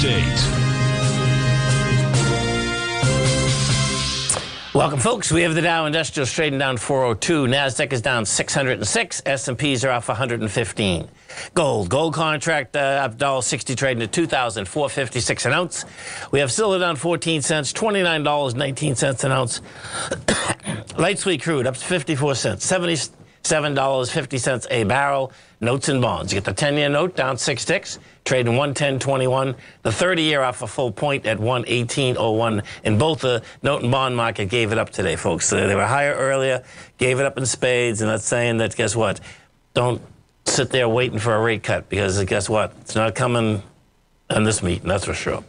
update. Welcome, folks. We have the Dow Industrial trading down 402. NASDAQ is down 606. S&Ps are off 115. Gold. Gold contract uh, up $1.60 trading at 2,456 an ounce. We have silver down 14 cents, $29.19 an ounce. Light sweet crude up 54 cents, 70 77.50 a barrel. Notes and bonds. You get the 10-year note down six ticks, trading 110.21. The 30-year off a full point at 118.01. And both the note and bond market gave it up today, folks. Uh, they were higher earlier, gave it up in spades, and that's saying that guess what? Don't sit there waiting for a rate cut because guess what? It's not coming in this meeting, that's for sure.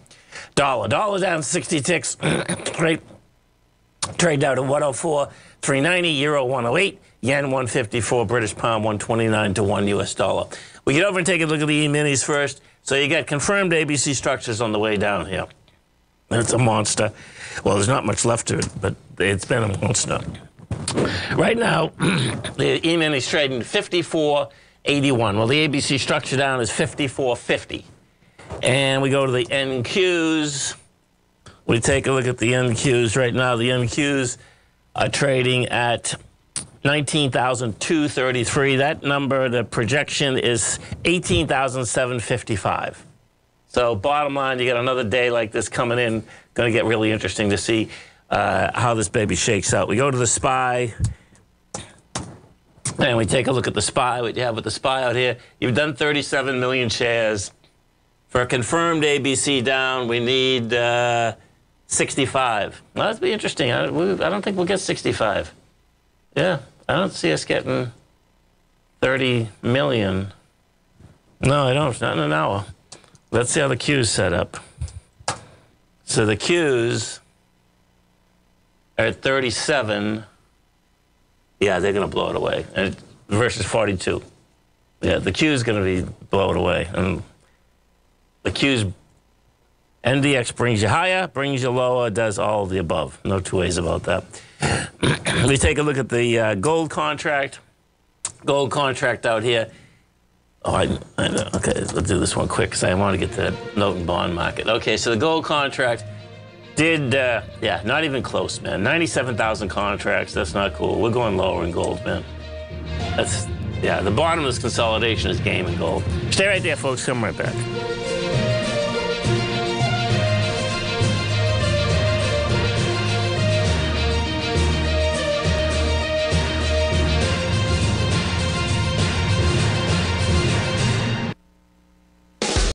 Dollar, dollar down 60 ticks. Trade out at 104, 390, euro 108. Yen 154, British pound 129 to 1 US dollar. We get over and take a look at the E-minis first. So you got confirmed ABC structures on the way down here. It's a monster. Well, there's not much left to it, but it's been a monster. Right now, the E-mini's trading 54.81. Well, the ABC structure down is 54.50. And we go to the NQs. We take a look at the NQs right now. The NQs are trading at 19,233. That number, the projection is 18,755. So bottom line, you got another day like this coming in. Going to get really interesting to see uh, how this baby shakes out. We go to the SPY. And we take a look at the SPY, what you have with the SPY out here. You've done 37 million shares. For a confirmed ABC down, we need uh, 65. Well, that'd be interesting. I, we, I don't think we'll get 65. Yeah, I don't see us getting 30 million. No, I don't. Not in an hour. Let's see how the Q's set up. So the Qs are at 37. Yeah, they're going to blow it away. And versus 42. Yeah, the Q's going to be blow it away. And the Q's NDX brings you higher, brings you lower, does all of the above. No two ways about that. we take a look at the uh, gold contract. Gold contract out here. Oh, I, I know. Okay, let's do this one quick because I want to get to the note and bond market. Okay, so the gold contract did, uh, yeah, not even close, man. 97,000 contracts. That's not cool. We're going lower in gold, man. That's, yeah, the bottom of this consolidation is game in gold. Stay right there, folks. Come right back.